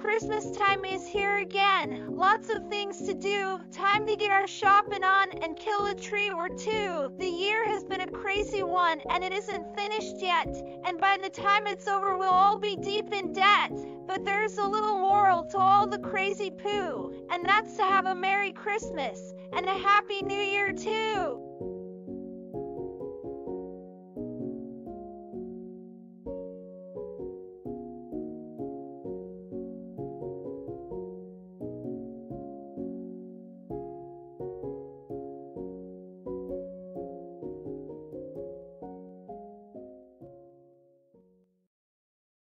Christmas time is here again. Lots of things to do. Time to get our shopping on and kill a tree or two. The year has been a crazy one and it isn't finished yet. And by the time it's over, we'll all be deep in debt. But there's a little moral to all the crazy poo, and that's to have a Merry Christmas and a Happy New Year too.